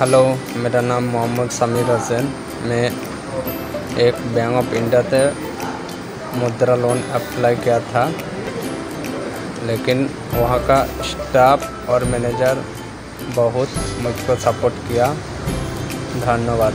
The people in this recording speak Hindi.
हेलो मेरा नाम मोहम्मद समीर हसन। मैं एक बैंक ऑफ़ इंडिया से मुद्रा लोन अप्लाई किया था। लेकिन वहाँ का स्टाफ और मैनेजर बहुत मुझको सपोर्ट किया। धन्यवाद।